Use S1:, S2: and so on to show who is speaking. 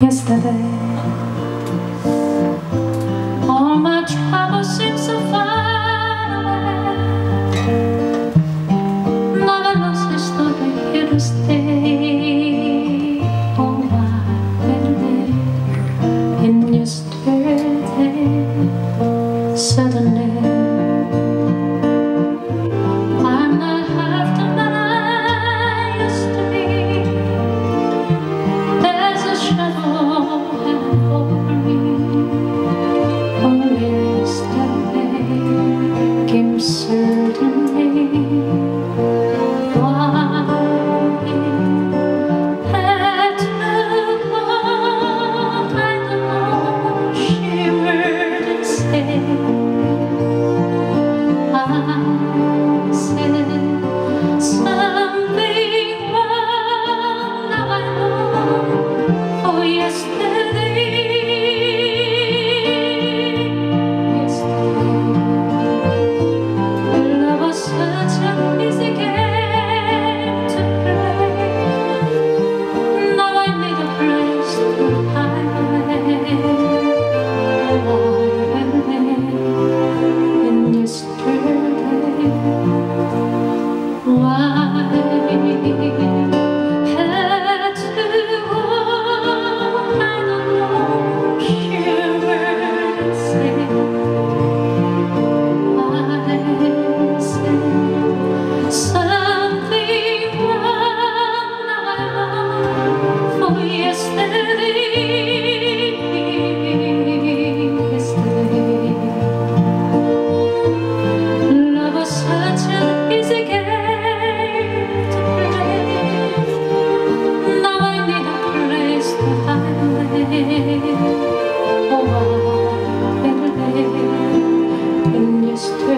S1: Yesterday, came Oh,